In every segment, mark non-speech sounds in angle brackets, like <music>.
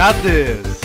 got this.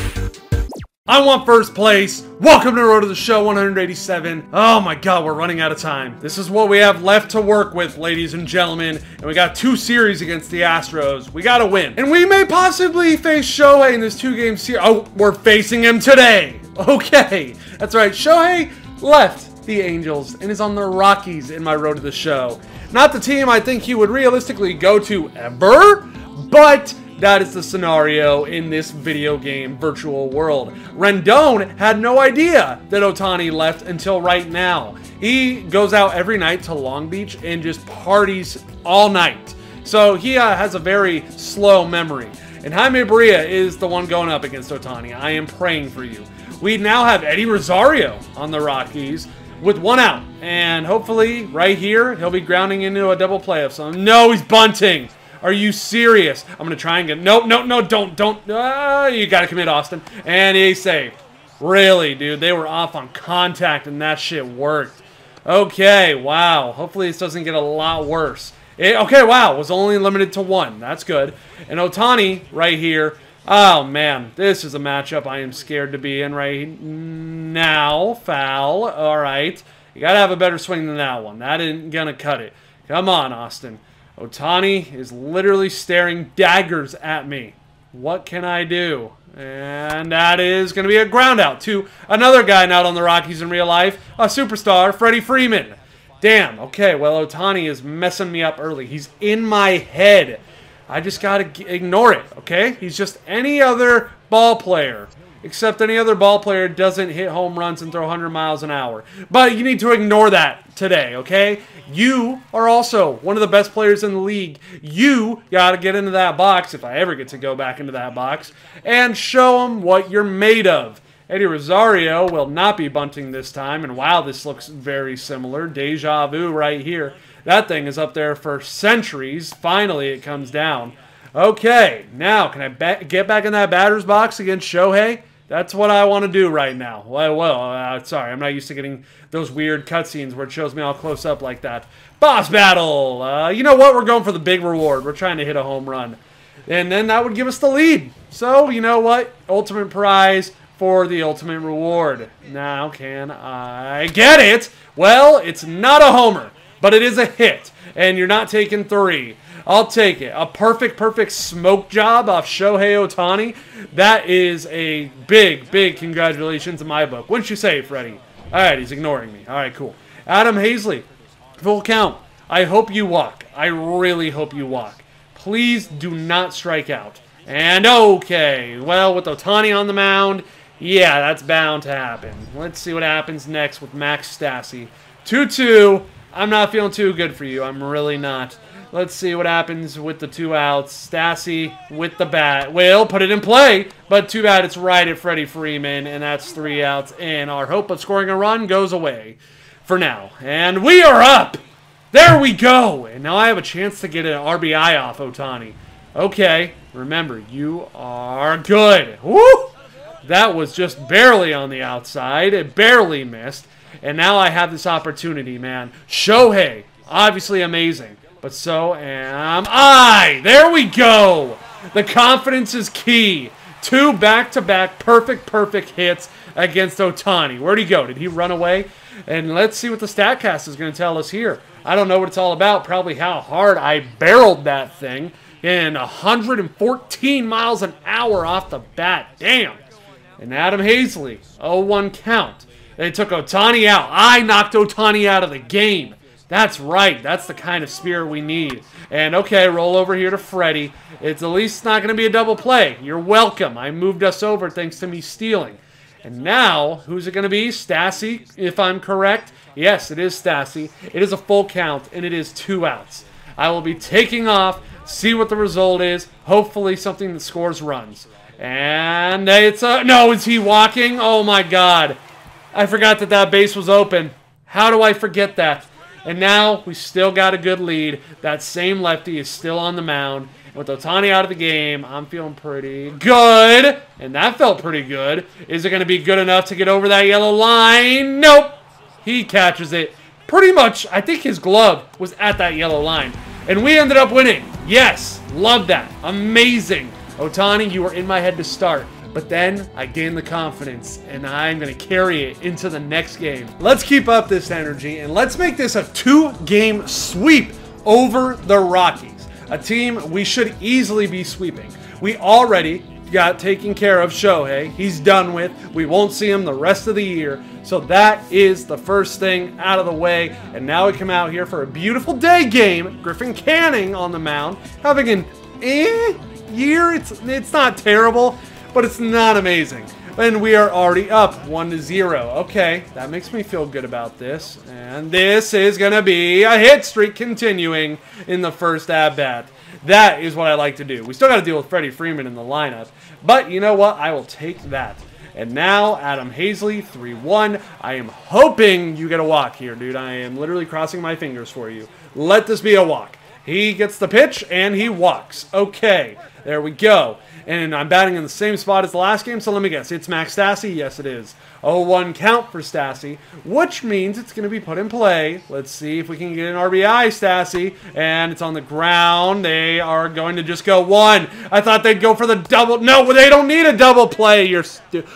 I want first place. Welcome to Road to the Show 187. Oh my god, we're running out of time. This is what we have left to work with, ladies and gentlemen. And we got two series against the Astros. We gotta win. And we may possibly face Shohei in this two-game series. Oh, we're facing him today. <laughs> Okay, that's right. Shohei left the Angels and is on the Rockies in my Road to the Show. Not the team I think he would realistically go to ever, but that is the scenario in this video game virtual world. Rendon had no idea that Ohtani left until right now. He goes out every night to Long Beach and just parties all night. So he uh, has a very slow memory. And Jaime Barria is the one going up against Ohtani. I am praying for you. We now have Eddie Rosario on the Rockies with one out. And hopefully, right here, he'll be grounding into a double play of some. No, he's bunting. Are you serious? I'm going to try and get... Nope, nope, no, don't, don't. Uh, you got to commit, Austin. And he saved. Really, dude. They were off on contact, and that shit worked. Okay, wow. Hopefully this doesn't get a lot worse. It, okay, wow. Was only limited to one. That's good. And Ohtani right here. Oh, man. This is a matchup I am scared to be in right now. Foul. All right. You got to have a better swing than that one. That isn't going to cut it. Come on, Austin. Ohtani is literally staring daggers at me. What can I do? And that is going to be a ground out to another guy not on the Rockies in real life, a superstar, Freddie Freeman. Damn, okay, well, Ohtani is messing me up early. He's in my head. I just got to ignore it, okay? He's just any other ball player except any other ball player doesn't hit home runs and throw 100 miles an hour. But you need to ignore that today, okay? You are also one of the best players in the league. You got to get into that box, if I ever get to go back into that box, and show them what you're made of. Eddie Rosario will not be bunting this time, and wow, this looks very similar. Deja vu right here. That thing is up there for centuries. Finally, it comes down. Okay, now can I ba get back in that batter's box against Shohei? That's what I want to do right now. Well, well uh, sorry, I'm not used to getting those weird cutscenes where it shows me all close up like that. Boss battle! Uh, you know what? We're going for the big reward. We're trying to hit a home run. And then that would give us the lead. So, you know what? Ultimate prize for the ultimate reward. Now, can I get it? Well, it's not a homer, but it is a hit. And you're not taking three. I'll take it. A perfect, perfect smoke job off Shohei Ohtani. That is a big, big congratulations in my book. Wouldn't you say, Freddie? All right, he's ignoring me. All right, cool. Adam Haseley, full count. I hope you walk. I really hope you walk. Please do not strike out. And okay, well, with Ohtani on the mound, yeah, that's bound to happen. Let's see what happens next with Max Stassi. 2-2. I'm not feeling too good for you. I'm really not. Let's see what happens with the two outs. Stassi with the bat. Will put it in play, but too bad it's right at Freddie Freeman, and that's three outs. And our hope of scoring a run goes away for now. And we are up! There we go! And now I have a chance to get an RBI off Ohtani. Okay, remember, you are good. Woo! That was just barely on the outside. It barely missed. And now I have this opportunity, man. Shohei, obviously amazing but so am I. There we go. The confidence is key. Two back-to-back perfect, perfect hits against Ohtani. Where'd he go? Did he run away? And let's see what the StatCast is going to tell us here. I don't know what it's all about. Probably how hard I barreled that thing in 114 miles an hour off the bat. Damn. And Adam Haseley, 0-1 count. They took Ohtani out. I knocked Ohtani out of the game. That's right. That's the kind of spirit we need. And okay, roll over here to Freddie. It's at least not going to be a double play. You're welcome. I moved us over thanks to me stealing. And now, who's it going to be? Stassi, if I'm correct. Yes, it is Stassi. It is a full count, and it is two outs. I will be taking off, see what the result is. Hopefully something that scores runs. And it's a... No, is he walking? Oh, my God. I forgot that that base was open. How do I forget that? And now we still got a good lead. That same lefty is still on the mound. With Ohtani out of the game, I'm feeling pretty good. And that felt pretty good. Is it going to be good enough to get over that yellow line? Nope. He catches it. Pretty much, I think his glove was at that yellow line. And we ended up winning. Yes, love that. Amazing. Ohtani, you were in my head to start. But then I gained the confidence and I'm going to carry it into the next game. Let's keep up this energy and let's make this a two game sweep over the Rockies. A team we should easily be sweeping. We already got taken care of Shohei. He's done with. We won't see him the rest of the year. So that is the first thing out of the way. And now we come out here for a beautiful day game. Griffin Canning on the mound, having an eh year. It's it's not terrible but it's not amazing. And we are already up 1 to 0. Okay, that makes me feel good about this. And this is going to be a hit streak continuing in the first at bat. That is what I like to do. We still got to deal with Freddie Freeman in the lineup. But you know what? I will take that. And now, Adam Haseley, 3-1. I am hoping you get a walk here, dude. I am literally crossing my fingers for you. Let this be a walk. He gets the pitch, and he walks. Okay, there we go and I'm batting in the same spot as the last game, so let me guess. It's Max Stassi? Yes, it is. 0-1 count for Stassi, which means it's going to be put in play. Let's see if we can get an RBI, Stassi. And it's on the ground. They are going to just go one. I thought they'd go for the double. No, they don't need a double play. You're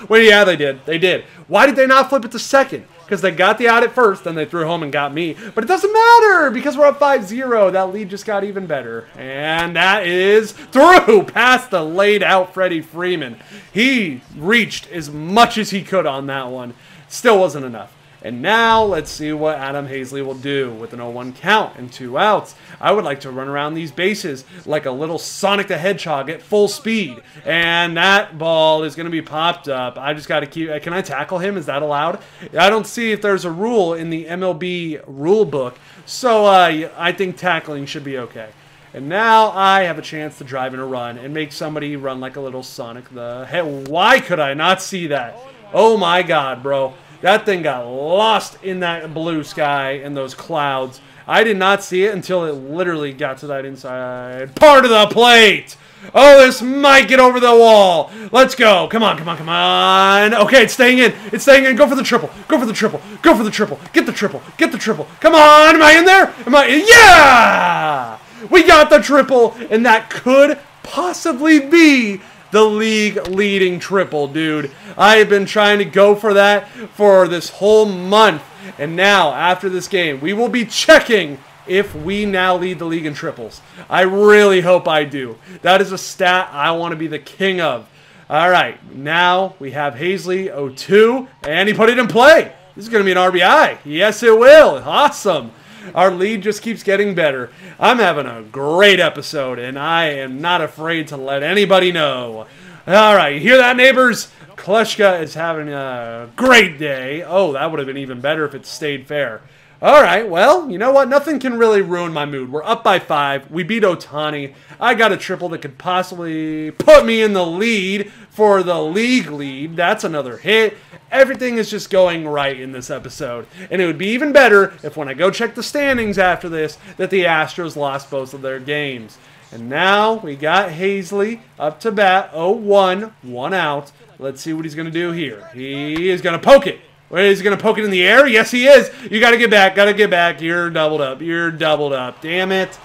Well, yeah, they did. They did. Why did they not flip it to second? because they got the out at first, then they threw home and got me. But it doesn't matter because we're up 5-0. That lead just got even better. And that is through past the laid out Freddie Freeman. He reached as much as he could on that one. Still wasn't enough. And now let's see what Adam Haseley will do with an 0-1 count and two outs. I would like to run around these bases like a little Sonic the Hedgehog at full speed. And that ball is going to be popped up. I just got to keep... Can I tackle him? Is that allowed? I don't see if there's a rule in the MLB rule book. So uh, I think tackling should be okay. And now I have a chance to drive in a run and make somebody run like a little Sonic the... Hey, why could I not see that? Oh my god, bro. That thing got lost in that blue sky and those clouds. I did not see it until it literally got to that inside part of the plate. Oh, this might get over the wall. Let's go. Come on, come on, come on. Okay, it's staying in. It's staying in. Go for the triple. Go for the triple. Go for the triple. Get the triple. Get the triple. Come on. Am I in there? Am I? Yeah! We got the triple, and that could possibly be the league leading triple, dude. I have been trying to go for that for this whole month. And now, after this game, we will be checking if we now lead the league in triples. I really hope I do. That is a stat I want to be the king of. All right, now we have Haseley 02, and he put it in play. This is going to be an RBI. Yes, it will. Awesome. Our lead just keeps getting better. I'm having a great episode, and I am not afraid to let anybody know. All right, hear that, neighbors? Kleschka is having a great day. Oh, that would have been even better if it stayed fair. All right, well, you know what? Nothing can really ruin my mood. We're up by five. We beat Ohtani. I got a triple that could possibly put me in the lead for the league lead. That's another hit. Everything is just going right in this episode. And it would be even better if when I go check the standings after this, that the Astros lost both of their games. And now we got Haseley up to bat, 0-1, one out. Let's see what he's going to do here. He is going to poke it. Wait, is he going to poke it in the air? Yes, he is. You got to get back. Got to get back. You're doubled up. You're doubled up. Damn it.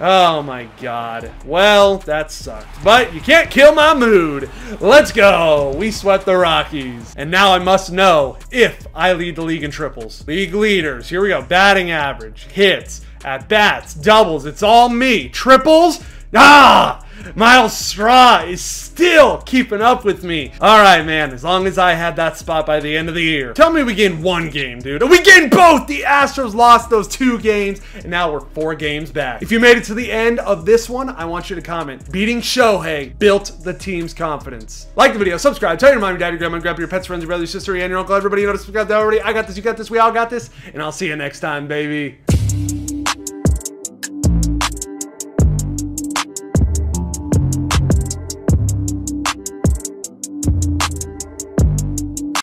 Oh my god. Well, that sucked. But you can't kill my mood. Let's go. We swept the Rockies. And now I must know if I lead the league in triples. League leaders. Here we go. Batting average. Hits. At bats. Doubles. It's all me. Triples. Ah! Myles Straw is still keeping up with me. All right, man, as long as I had that spot by the end of the year. Tell me we gained one game, dude. We gained both! The Astros lost those two games, and now we're four games back. If you made it to the end of this one, I want you to comment. Beating Shohei built the team's confidence. Like the video, subscribe, tell your mom, your dad, your grandma, your grandpa, your pets, friends, your brother, your sister, and your uncle, everybody you know subscribe already. I got this, you got this, we all got this, and I'll see you next time, baby.